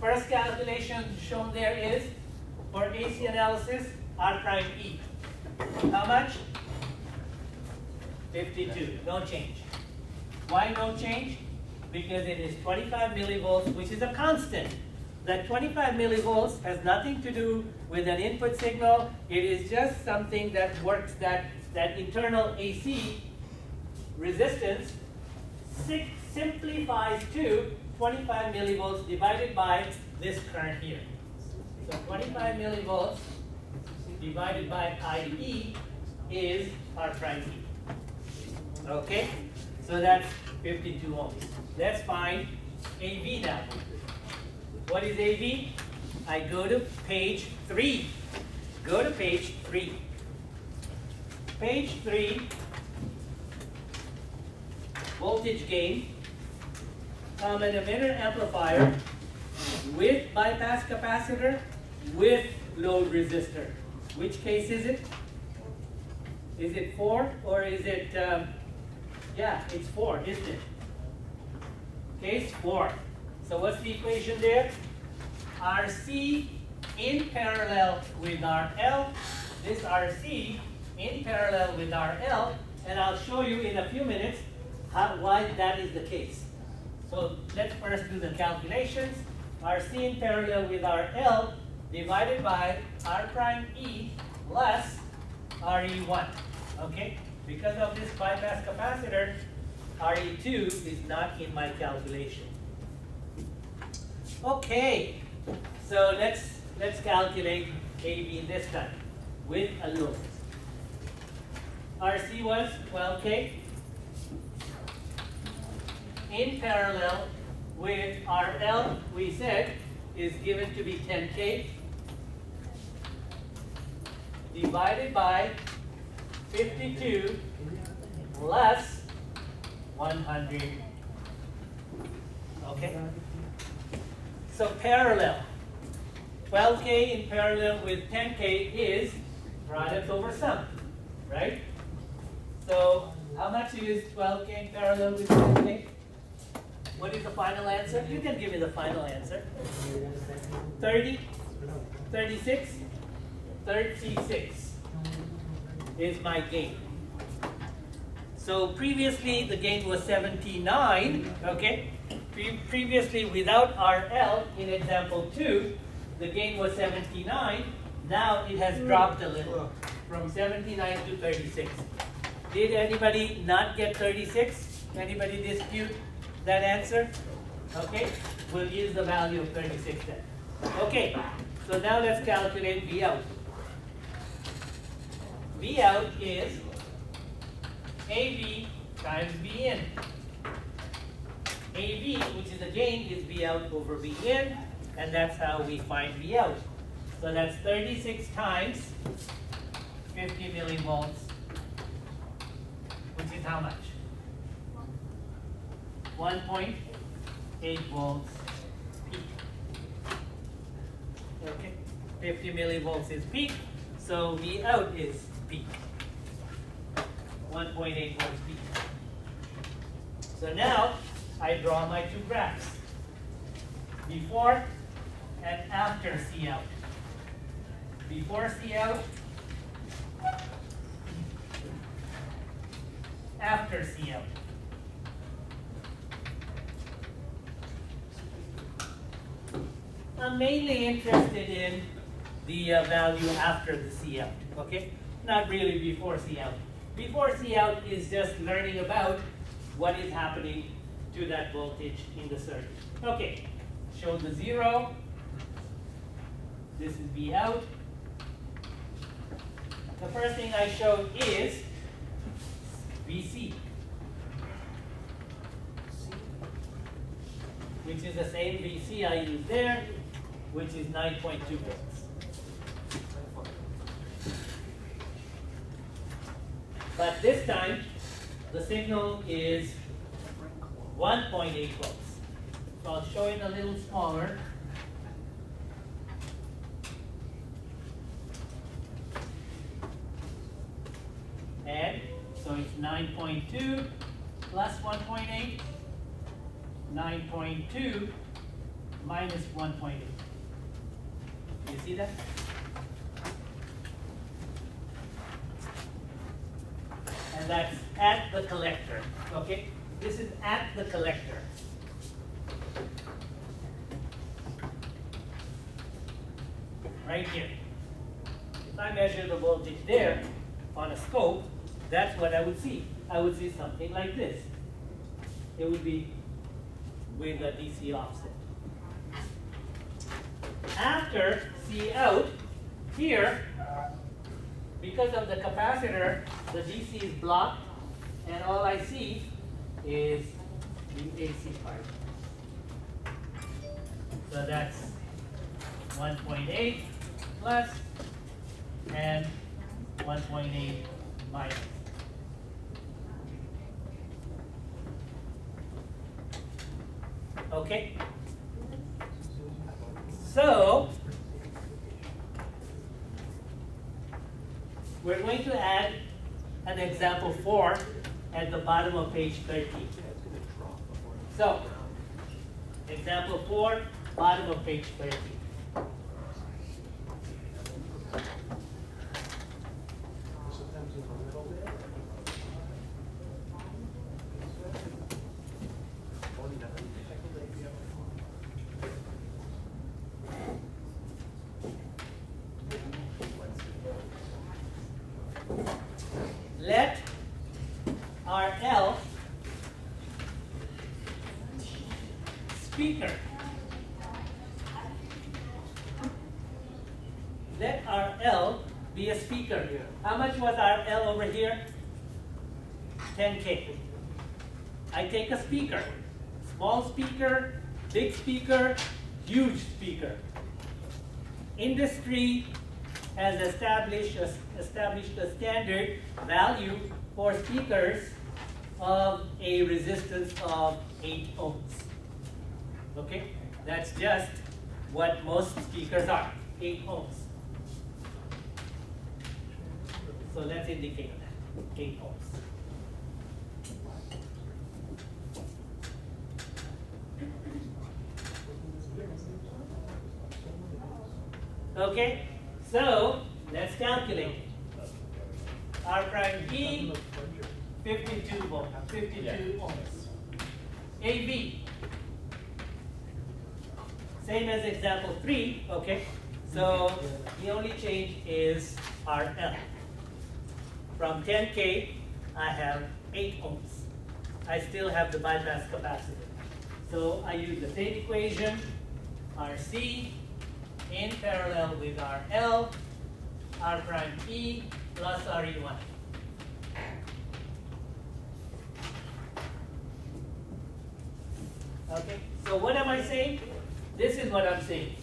First calculation shown there is for AC analysis, R prime E. How much? 52, no change. Why no change? Because it is 25 millivolts, which is a constant. That 25 millivolts has nothing to do with an input signal. It is just something that works that, that internal AC resistance simplifies to 25 millivolts divided by this current here. So 25 millivolts divided by IE is R prime E. Okay? So that's 52 ohms. Let's find AV now. What is AV? I go to page 3. Go to page 3. Page 3, voltage gain, common emitter amplifier with bypass capacitor with load resistor. Which case is it? Is it 4 or is it, um, yeah, it's 4, isn't it? Case 4. So what's the equation there? RC in parallel with RL. This RC in parallel with RL. And I'll show you in a few minutes how, why that is the case. So let's first do the calculations. RC in parallel with RL divided by R prime E less RE1. Okay? Because of this bypass capacitor, RE2 is not in my calculation. Okay, so let's let's calculate AV this time with a load. RC was 12K in parallel with RL, we said, is given to be 10K divided by 52 less 100. Okay? So parallel. 12K in parallel with 10K is product over sum, right? So how much is 12K in parallel with 10K? What is the final answer? You can give me the final answer. 30, 36, 36 is my gain. So previously the gain was 79, okay? Pre previously without RL in example 2, the gain was 79. Now it has dropped a little from 79 to 36. Did anybody not get 36? Anybody dispute that answer? Okay, we'll use the value of 36 then. Okay, so now let's calculate V out. V out is AV times V in. AV, which is the gain, is V out over V in, and that's how we find V out. So that's 36 times 50 millivolts, which is how much? 1.8 volts peak. Okay, 50 millivolts is peak, so V out is peak. 1.8 volts peak. So now I draw my two graphs. Before and after C out. Before C out, after C out. I'm mainly interested in the uh, value after the C out, okay? Not really before C out. Before C out is just learning about what is happening to that voltage in the circuit. Okay, show the zero. This is V out. The first thing I showed is VC, which is the same VC I used there, which is 9.2 volts. But this time, the signal is 1.8 volts. So I'll show it a little smaller. And so it's 9.2 plus 1.8, 9.2 minus 1.8. You see that? And that's at the collector, okay? This is at the collector. Right here. If I measure the voltage there on a scope, that's what I would see. I would see something like this. It would be with a DC offset. After C out, here, because of the capacitor, the DC is blocked, and all I see is the AC part. So that's 1.8 plus and 1.8 minus. Okay? So, we're going to add an example 4 at the bottom of page 30. So, example 4, bottom of page 13. Let RL speaker. Let RL a speaker. Here. How much was RL over here? 10K. I take a speaker. Small speaker, big speaker, huge speaker. Industry has established a, established a standard value for speakers of a resistance of 8 ohms. Okay? That's just what most speakers are, 8 ohms. So let's indicate that, 8 ohms. Okay, so let's calculate. R prime E, 52 volt, 52 ohms. AV, same as example 3, okay? So mm-hmm. the only change is RL. From 10K, I have 8 ohms. I still have the bypass capacitor. So I use the same equation, RC in parallel with RL, R prime E plus RE1. Okay, so what am I saying? This is what I'm saying.